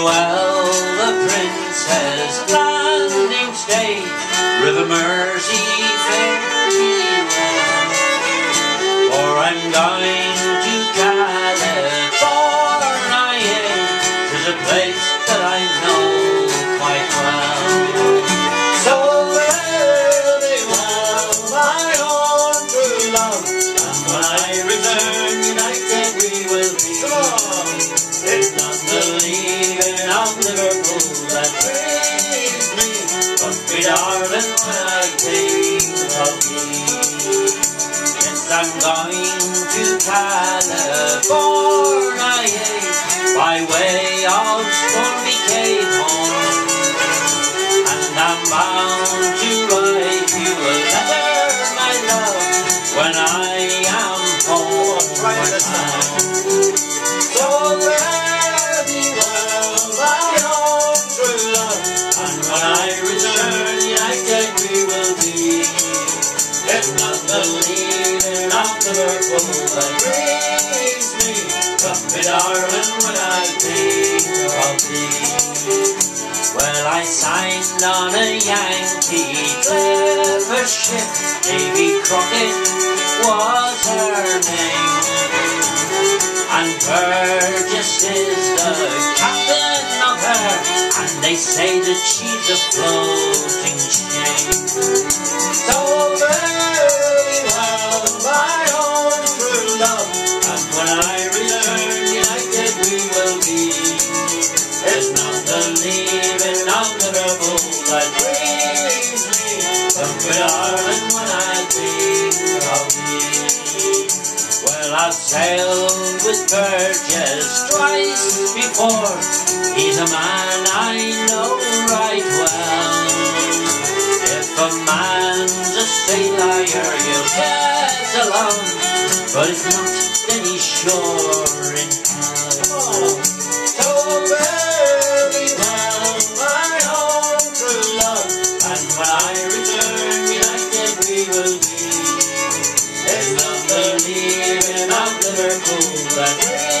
Farewell, the Princes Landing Stage, River Mersey, fare thee well. For I'm dying. I'm going to California by way of Stormy Cape Horn, and I'm bound to write you a letter, my love, when I am home. So fare thee well, my own true love, and when I return, united we will be. It's not the leaving of Liverpool that brings me, but darling when I think of thee. Well, I signed on a Yankee clipper ship, Davy Crockett was her name. And Burgess is the captain of her, and they say that she's a floating chain. So Sailed with Burgess twice before. He's a man I know right well. If a man's a sailor, he'll get along. But if not, then he's sure Liverpool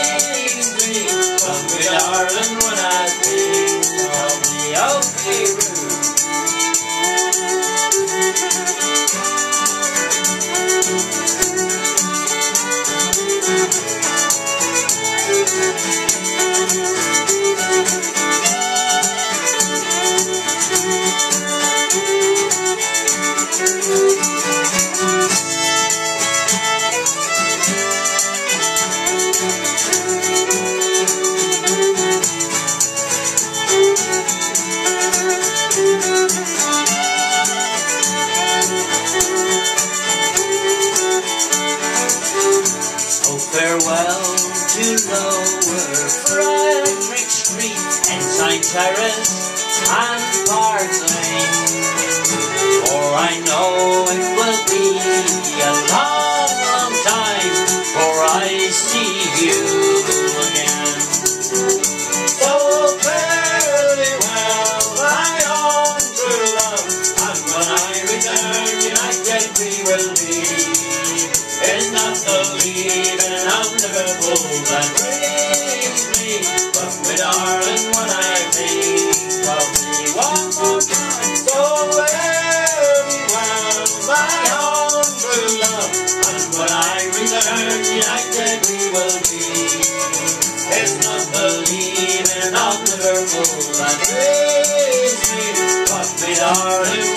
farewell to Lower Frederick Street, Anson Terrace, and Park Lane. For I know that. But my darling, when I think love me one more time, so very love, when I return, united we will be. It's not the leaving of Liverpool that brings me, but my darling.